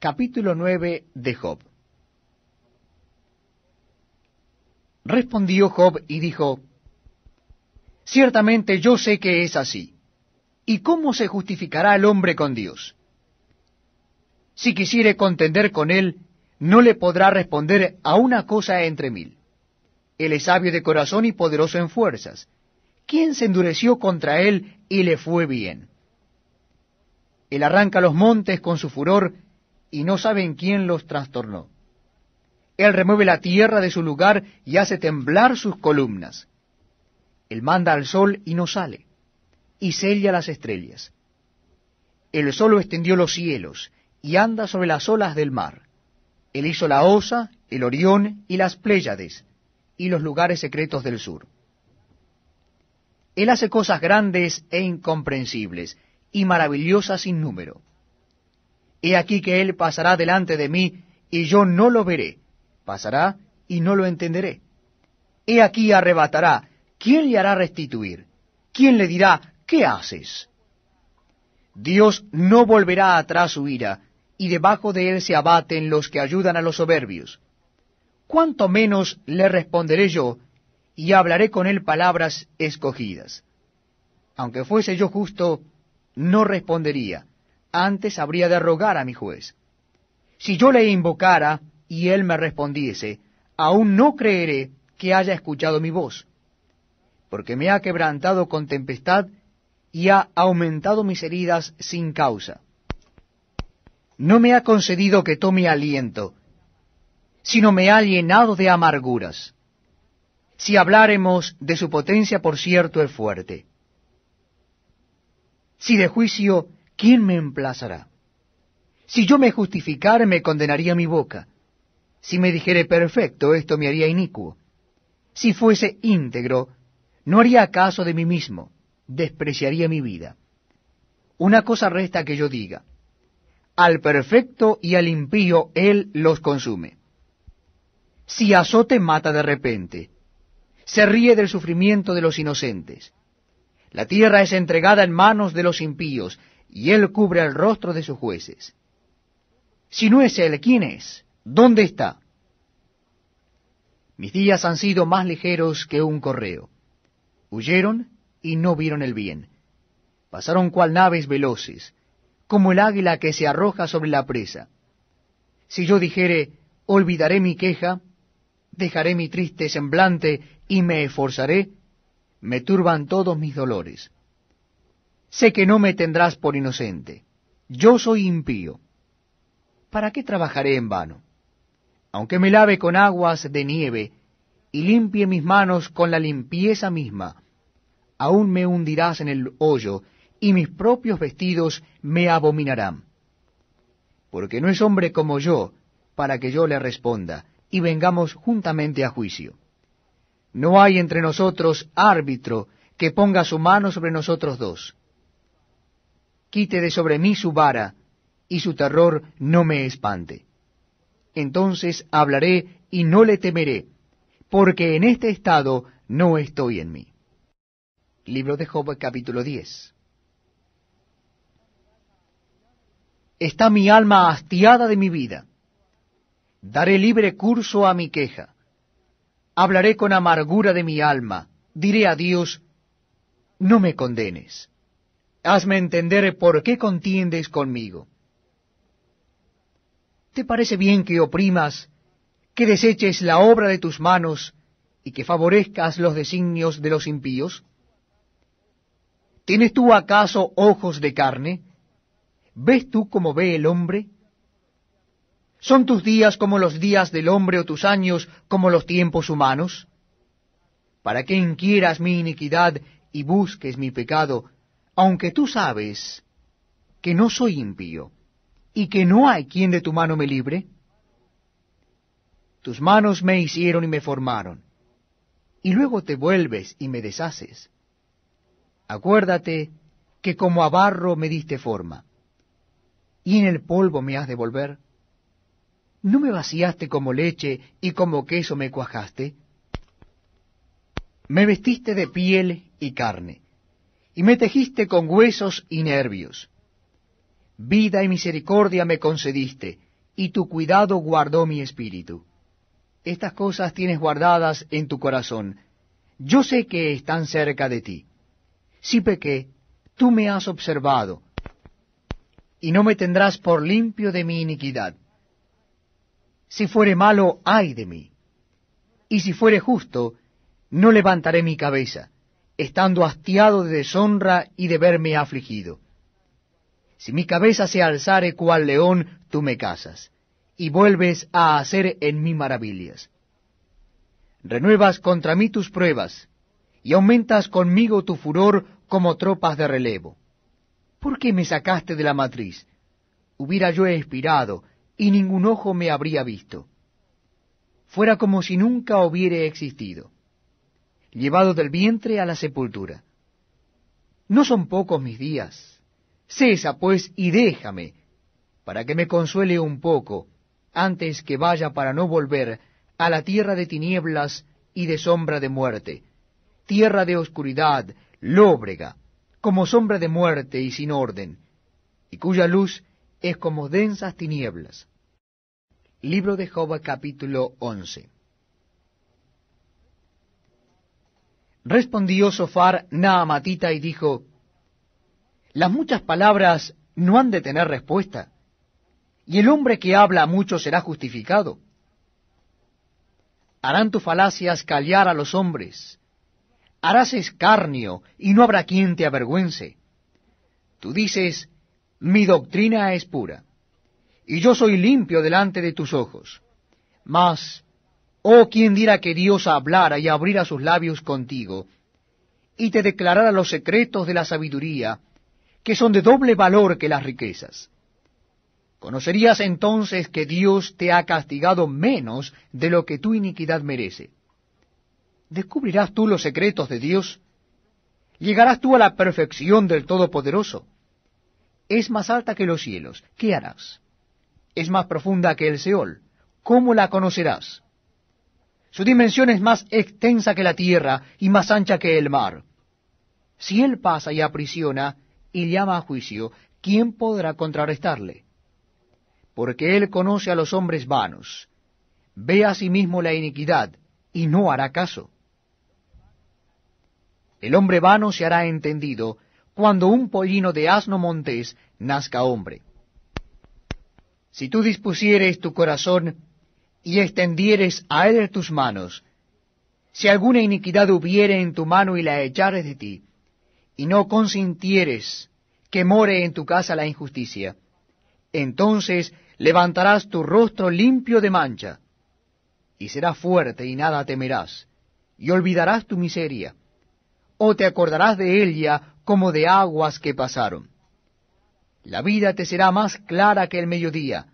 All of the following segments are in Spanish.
Capítulo 9 de Job Respondió Job y dijo, Ciertamente yo sé que es así. ¿Y cómo se justificará el hombre con Dios? Si quisiere contender con él, no le podrá responder a una cosa entre mil. Él es sabio de corazón y poderoso en fuerzas. ¿Quién se endureció contra él y le fue bien? Él arranca los montes con su furor y no saben quién los trastornó. Él remueve la tierra de su lugar y hace temblar sus columnas. Él manda al sol y no sale, y sella las estrellas. Él solo extendió los cielos y anda sobre las olas del mar. Él hizo la Osa, el Orión y las Pléyades, y los lugares secretos del sur. Él hace cosas grandes e incomprensibles, y maravillosas sin número. He aquí que Él pasará delante de mí, y yo no lo veré, pasará y no lo entenderé. He aquí arrebatará, ¿quién le hará restituir? ¿Quién le dirá, ¿qué haces? Dios no volverá atrás su ira, y debajo de él se abaten los que ayudan a los soberbios. ¿Cuánto menos le responderé yo, y hablaré con él palabras escogidas? Aunque fuese yo justo, no respondería, antes habría de rogar a mi juez. Si yo le invocara, y él me respondiese, aún no creeré que haya escuchado mi voz, porque me ha quebrantado con tempestad y ha aumentado mis heridas sin causa. No me ha concedido que tome aliento, sino me ha llenado de amarguras. Si habláremos de su potencia, por cierto, es fuerte. Si de juicio, ¿quién me emplazará? Si yo me justificare, me condenaría mi boca si me dijere perfecto, esto me haría inicuo. Si fuese íntegro, no haría caso de mí mismo, despreciaría mi vida. Una cosa resta que yo diga, al perfecto y al impío él los consume. Si azote mata de repente, se ríe del sufrimiento de los inocentes. La tierra es entregada en manos de los impíos, y él cubre el rostro de sus jueces. Si no es él, ¿quién es? ¿Dónde está? Mis días han sido más ligeros que un correo. Huyeron y no vieron el bien. Pasaron cual naves veloces, como el águila que se arroja sobre la presa. Si yo dijere, olvidaré mi queja, dejaré mi triste semblante y me esforzaré, me turban todos mis dolores. Sé que no me tendrás por inocente. Yo soy impío. ¿Para qué trabajaré en vano? aunque me lave con aguas de nieve y limpie mis manos con la limpieza misma, aún me hundirás en el hoyo, y mis propios vestidos me abominarán. Porque no es hombre como yo, para que yo le responda, y vengamos juntamente a juicio. No hay entre nosotros árbitro que ponga su mano sobre nosotros dos. Quite de sobre mí su vara, y su terror no me espante entonces hablaré y no le temeré, porque en este estado no estoy en mí. Libro de Job capítulo 10. Está mi alma hastiada de mi vida. Daré libre curso a mi queja. Hablaré con amargura de mi alma. Diré a Dios, no me condenes. Hazme entender por qué contiendes conmigo ¿Te parece bien que oprimas, que deseches la obra de tus manos y que favorezcas los designios de los impíos? ¿Tienes tú acaso ojos de carne? ¿Ves tú como ve el hombre? ¿Son tus días como los días del hombre o tus años como los tiempos humanos? ¿Para qué inquieras mi iniquidad y busques mi pecado, aunque tú sabes que no soy impío? y que no hay quien de tu mano me libre? Tus manos me hicieron y me formaron, y luego te vuelves y me deshaces. Acuérdate que como a barro me diste forma, y en el polvo me has de volver. ¿No me vaciaste como leche y como queso me cuajaste? Me vestiste de piel y carne, y me tejiste con huesos y nervios vida y misericordia me concediste, y tu cuidado guardó mi espíritu. Estas cosas tienes guardadas en tu corazón. Yo sé que están cerca de ti. Si pequé, tú me has observado, y no me tendrás por limpio de mi iniquidad. Si fuere malo, ay de mí. Y si fuere justo, no levantaré mi cabeza, estando hastiado de deshonra y de verme afligido. Si mi cabeza se alzare cual león, tú me casas, y vuelves a hacer en mí maravillas. Renuevas contra mí tus pruebas, y aumentas conmigo tu furor como tropas de relevo. ¿Por qué me sacaste de la matriz? Hubiera yo expirado, y ningún ojo me habría visto. Fuera como si nunca hubiere existido, llevado del vientre a la sepultura. No son pocos mis días. Cesa, pues, y déjame, para que me consuele un poco, antes que vaya para no volver a la tierra de tinieblas y de sombra de muerte, tierra de oscuridad, lóbrega, como sombra de muerte y sin orden, y cuya luz es como densas tinieblas. Libro de Job capítulo 11 Respondió Sofar Naamatita y dijo, Las muchas palabras no han de tener respuesta, y el hombre que habla mucho será justificado. Harán tus falacias callar a los hombres, harás escarnio, y no habrá quien te avergüence. Tú dices, mi doctrina es pura, y yo soy limpio delante de tus ojos. Mas, oh quien dirá que Dios hablara y abriera sus labios contigo, y te declarara los secretos de la sabiduría, que son de doble valor que las riquezas. Conocerías entonces que Dios te ha castigado menos de lo que tu iniquidad merece. ¿Descubrirás tú los secretos de Dios? ¿Llegarás tú a la perfección del Todopoderoso? Es más alta que los cielos. ¿Qué harás? Es más profunda que el Seol. ¿Cómo la conocerás? Su dimensión es más extensa que la tierra y más ancha que el mar. Si él pasa y aprisiona y llama a juicio, ¿quién podrá contrarrestarle? Porque él conoce a los hombres vanos, ve a sí mismo la iniquidad y no hará caso. El hombre vano se hará entendido cuando un pollino de asno montés nazca hombre. Si tú dispusieres tu corazón y extendieres a él tus manos, si alguna iniquidad hubiere en tu mano y la echares de ti, y no consintieres que more en tu casa la injusticia, entonces levantarás tu rostro limpio de mancha, y serás fuerte y nada temerás, y olvidarás tu miseria o te acordarás de ella como de aguas que pasaron. La vida te será más clara que el mediodía,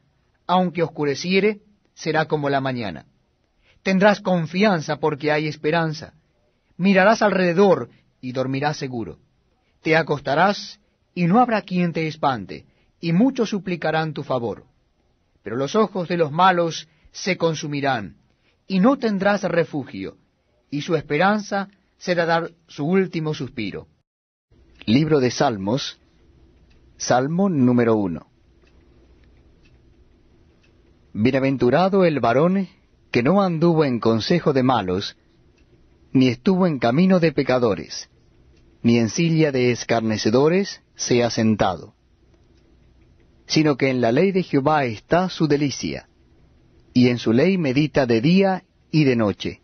aunque oscureciere, será como la mañana. Tendrás confianza porque hay esperanza. Mirarás alrededor y dormirás seguro. Te acostarás y no habrá quien te espante, y muchos suplicarán tu favor. Pero los ojos de los malos se consumirán, y no tendrás refugio, y su esperanza será dar su último suspiro. Libro de Salmos, Salmo número uno. Bienaventurado el varón que no anduvo en consejo de malos, ni estuvo en camino de pecadores, ni en silla de escarnecedores se ha sentado, sino que en la ley de Jehová está su delicia, y en su ley medita de día y de noche.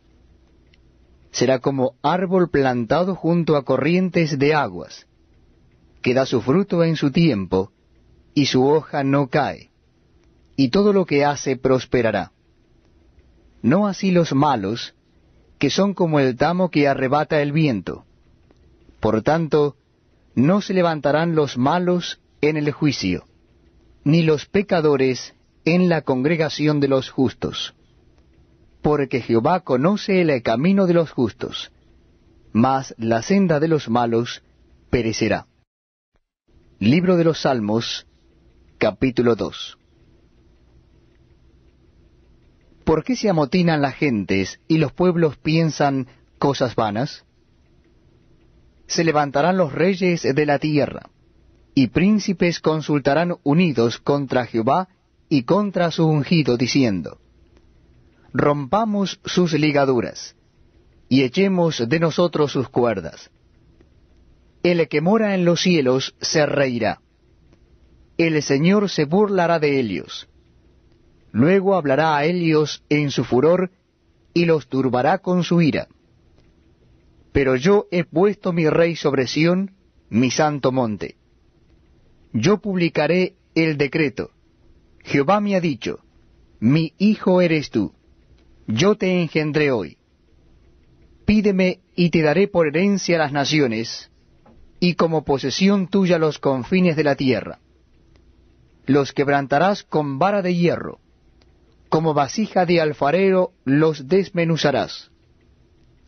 Será como árbol plantado junto a corrientes de aguas, que da su fruto en su tiempo, y su hoja no cae, y todo lo que hace prosperará. No así los malos, que son como el tamo que arrebata el viento. Por tanto, no se levantarán los malos en el juicio, ni los pecadores en la congregación de los justos porque Jehová conoce el camino de los justos, mas la senda de los malos perecerá. Libro de los Salmos, capítulo 2 ¿Por qué se amotinan las gentes y los pueblos piensan cosas vanas? Se levantarán los reyes de la tierra, y príncipes consultarán unidos contra Jehová y contra su ungido, diciendo, Rompamos sus ligaduras, y echemos de nosotros sus cuerdas. El que mora en los cielos se reirá. El Señor se burlará de ellos. Luego hablará a ellos en su furor, y los turbará con su ira. Pero yo he puesto mi rey sobre Sión, mi santo monte. Yo publicaré el decreto. Jehová me ha dicho, mi hijo eres tú, yo te engendré hoy. Pídeme y te daré por herencia las naciones, y como posesión tuya los confines de la tierra. Los quebrantarás con vara de hierro, como vasija de alfarero los desmenuzarás.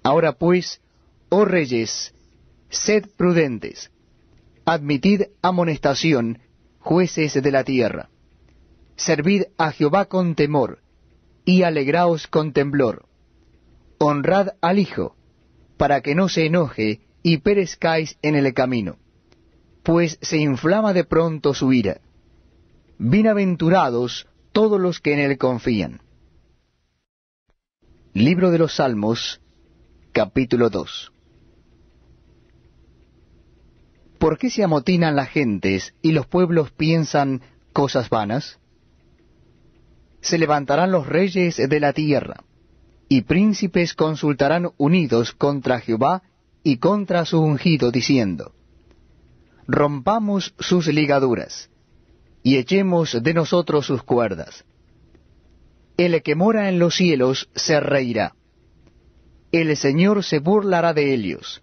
Ahora pues, oh reyes, sed prudentes, admitid amonestación, jueces de la tierra. Servid a Jehová con temor, y alegraos con temblor. Honrad al Hijo, para que no se enoje y perezcáis en el camino, pues se inflama de pronto su ira. Bienaventurados todos los que en él confían. Libro de los Salmos, capítulo 2 ¿Por qué se amotinan las gentes y los pueblos piensan cosas vanas? Se levantarán los reyes de la tierra, y príncipes consultarán unidos contra Jehová y contra su ungido, diciendo, Rompamos sus ligaduras, y echemos de nosotros sus cuerdas. El que mora en los cielos se reirá. El Señor se burlará de ellos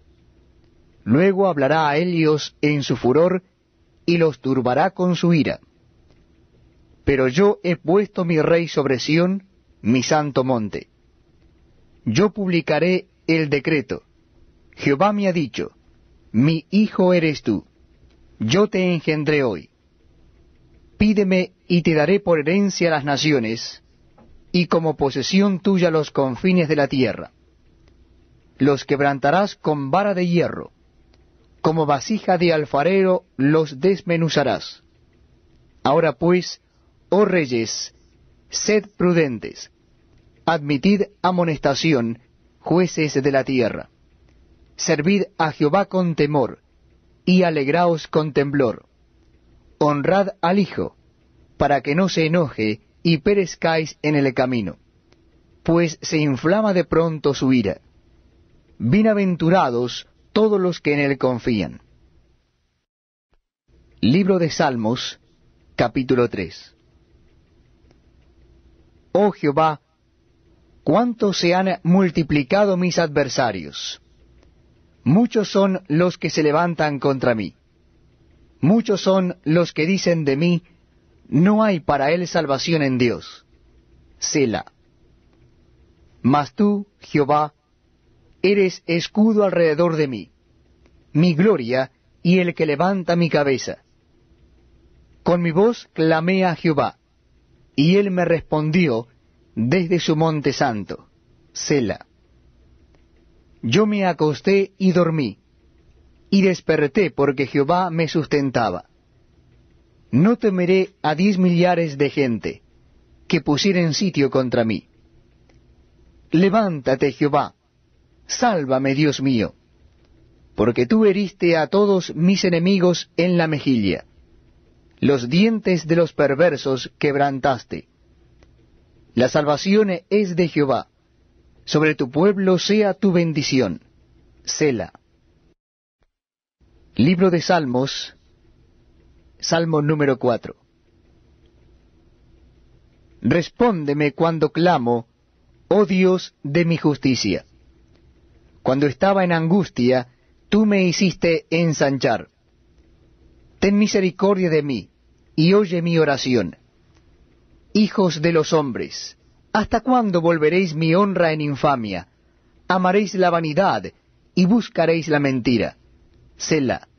Luego hablará a ellos en su furor y los turbará con su ira. Pero yo he puesto mi rey sobre Sión, mi santo monte. Yo publicaré el decreto. Jehová me ha dicho, mi hijo eres tú, yo te engendré hoy. Pídeme y te daré por herencia las naciones, y como posesión tuya los confines de la tierra. Los quebrantarás con vara de hierro como vasija de alfarero los desmenuzarás. Ahora pues, oh reyes, sed prudentes, admitid amonestación, jueces de la tierra. Servid a Jehová con temor, y alegraos con temblor. Honrad al Hijo, para que no se enoje y perezcáis en el camino, pues se inflama de pronto su ira. Bienaventurados todos los que en él confían. Libro de Salmos, capítulo 3 Oh Jehová, cuánto se han multiplicado mis adversarios. Muchos son los que se levantan contra mí. Muchos son los que dicen de mí, no hay para él salvación en Dios. Sela. Mas tú, Jehová, eres escudo alrededor de mí, mi gloria y el que levanta mi cabeza. Con mi voz clamé a Jehová, y él me respondió desde su monte santo, Sela. Yo me acosté y dormí, y desperté porque Jehová me sustentaba. No temeré a diez millares de gente que pusieren sitio contra mí. Levántate, Jehová, Sálvame, Dios mío, porque tú heriste a todos mis enemigos en la mejilla. Los dientes de los perversos quebrantaste. La salvación es de Jehová. Sobre tu pueblo sea tu bendición. Libro de Salmos, Salmo número 4. Respóndeme cuando clamo, oh Dios de mi justicia. Cuando estaba en angustia, tú me hiciste ensanchar. Ten misericordia de mí, y oye mi oración. Hijos de los hombres, ¿hasta cuándo volveréis mi honra en infamia? Amaréis la vanidad, y buscaréis la mentira. Selah.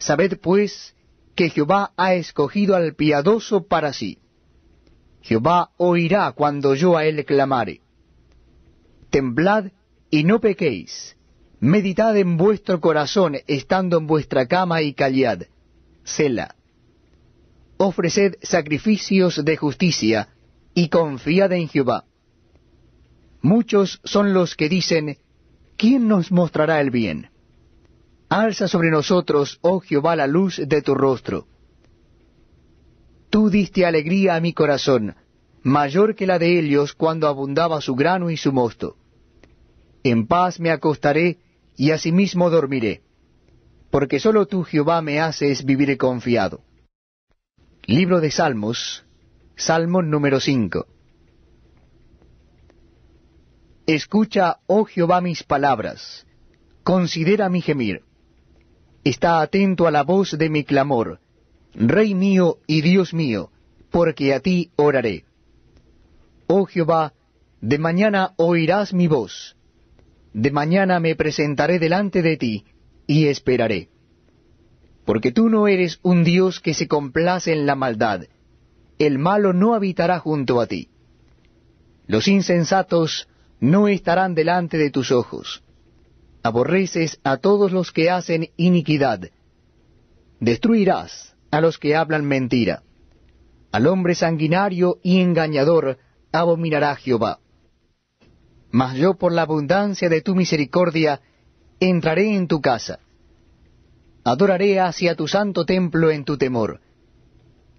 Sabed pues que Jehová ha escogido al piadoso para sí. Jehová oirá cuando yo a él clamare. Temblad y no pequéis. Meditad en vuestro corazón, estando en vuestra cama y callad. Sela. ofreced sacrificios de justicia, y confiad en Jehová. Muchos son los que dicen, ¿quién nos mostrará el bien? Alza sobre nosotros, oh Jehová, la luz de tu rostro. Tú diste alegría a mi corazón, mayor que la de ellos cuando abundaba su grano y su mosto. En paz me acostaré y asimismo dormiré, porque sólo tú, Jehová, me haces vivir confiado. Libro de Salmos, Salmo número 5. Escucha, oh Jehová, mis palabras, considera mi gemir. Está atento a la voz de mi clamor, Rey mío y Dios mío, porque a ti oraré. Oh Jehová, de mañana oirás mi voz, de mañana me presentaré delante de ti, y esperaré. Porque tú no eres un Dios que se complace en la maldad, el malo no habitará junto a ti. Los insensatos no estarán delante de tus ojos. Aborreces a todos los que hacen iniquidad. Destruirás a los que hablan mentira. Al hombre sanguinario y engañador abominará Jehová. Mas yo por la abundancia de tu misericordia entraré en tu casa. Adoraré hacia tu santo templo en tu temor.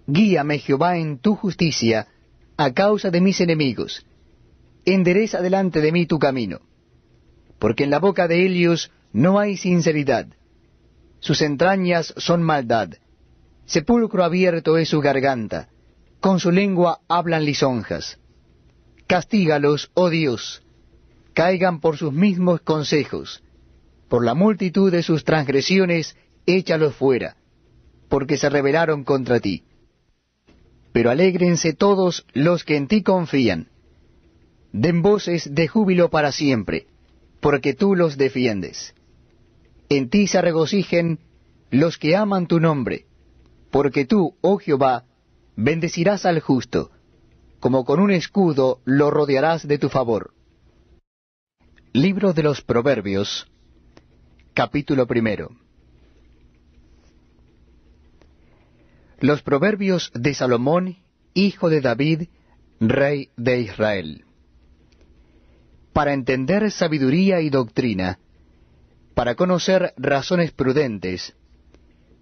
Guíame Jehová en tu justicia a causa de mis enemigos endereza delante de mí tu camino. Porque en la boca de ellos no hay sinceridad. Sus entrañas son maldad. Sepulcro abierto es su garganta. Con su lengua hablan lisonjas. Castígalos, oh Dios. Caigan por sus mismos consejos. Por la multitud de sus transgresiones, échalos fuera, porque se rebelaron contra ti. Pero alégrense todos los que en ti confían den voces de júbilo para siempre, porque tú los defiendes. En ti se regocijen los que aman tu nombre, porque tú, oh Jehová, bendecirás al justo, como con un escudo lo rodearás de tu favor. Libro de los Proverbios, capítulo primero. Los Proverbios de Salomón, hijo de David, rey de Israel para entender sabiduría y doctrina, para conocer razones prudentes,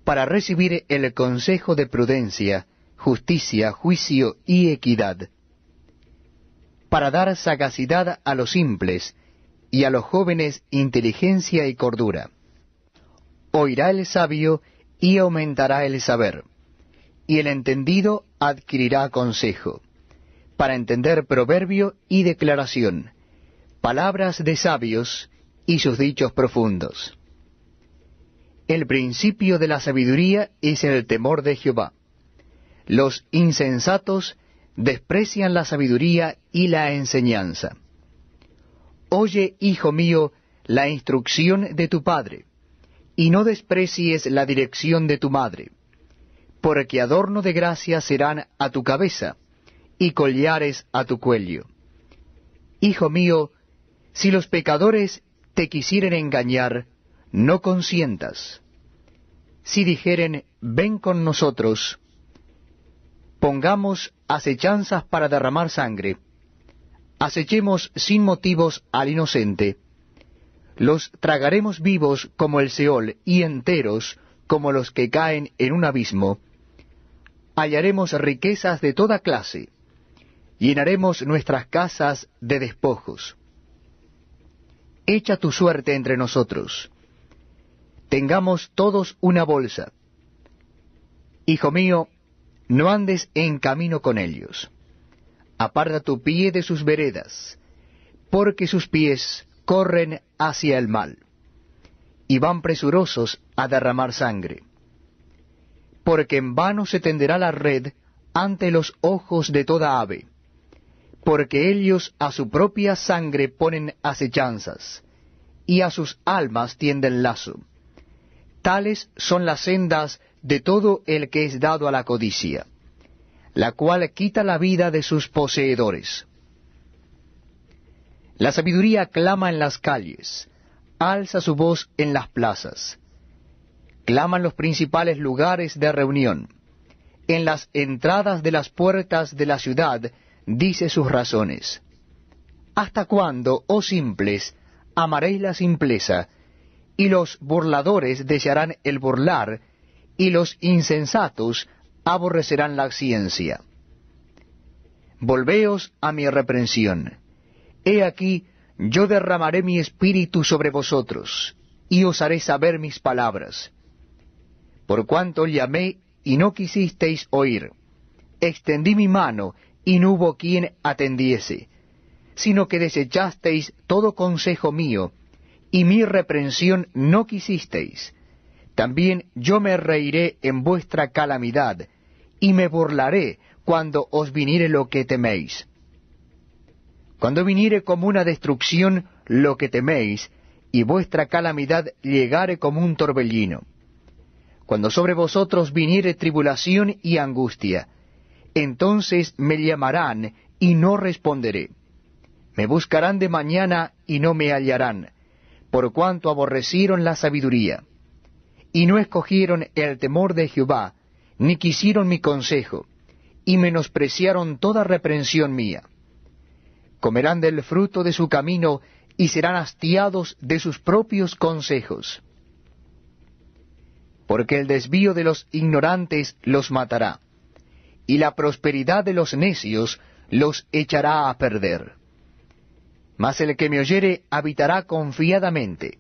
para recibir el consejo de prudencia, justicia, juicio y equidad, para dar sagacidad a los simples y a los jóvenes inteligencia y cordura. Oirá el sabio y aumentará el saber, y el entendido adquirirá consejo, para entender proverbio y declaración, palabras de sabios y sus dichos profundos. El principio de la sabiduría es el temor de Jehová. Los insensatos desprecian la sabiduría y la enseñanza. Oye, hijo mío, la instrucción de tu padre, y no desprecies la dirección de tu madre, porque adorno de gracia serán a tu cabeza, y collares a tu cuello. Hijo mío, si los pecadores te quisieren engañar, no consientas. Si dijeren, ven con nosotros, pongamos acechanzas para derramar sangre, acechemos sin motivos al inocente, los tragaremos vivos como el Seol y enteros como los que caen en un abismo, hallaremos riquezas de toda clase, llenaremos nuestras casas de despojos echa tu suerte entre nosotros. Tengamos todos una bolsa. Hijo mío, no andes en camino con ellos. Aparta tu pie de sus veredas, porque sus pies corren hacia el mal, y van presurosos a derramar sangre. Porque en vano se tenderá la red ante los ojos de toda ave porque ellos a su propia sangre ponen acechanzas, y a sus almas tienden lazo. Tales son las sendas de todo el que es dado a la codicia, la cual quita la vida de sus poseedores. La sabiduría clama en las calles, alza su voz en las plazas. Claman los principales lugares de reunión. en las entradas de las puertas de la ciudad dice sus razones. ¿Hasta cuándo, oh simples, amaréis la simpleza, y los burladores desearán el burlar, y los insensatos aborrecerán la ciencia? Volveos a mi reprensión. He aquí, yo derramaré mi espíritu sobre vosotros, y os haré saber mis palabras. Por cuanto llamé y no quisisteis oír, extendí mi mano y no hubo quien atendiese, sino que desechasteis todo consejo mío, y mi reprensión no quisisteis. También yo me reiré en vuestra calamidad, y me burlaré cuando os viniere lo que teméis. Cuando viniere como una destrucción lo que teméis, y vuestra calamidad llegare como un torbellino. Cuando sobre vosotros viniere tribulación y angustia, entonces me llamarán y no responderé. Me buscarán de mañana y no me hallarán, por cuanto aborrecieron la sabiduría, y no escogieron el temor de Jehová, ni quisieron mi consejo, y menospreciaron toda reprensión mía. Comerán del fruto de su camino, y serán hastiados de sus propios consejos. Porque el desvío de los ignorantes los matará y la prosperidad de los necios los echará a perder. Mas el que me oyere habitará confiadamente,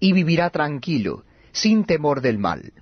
y vivirá tranquilo, sin temor del mal.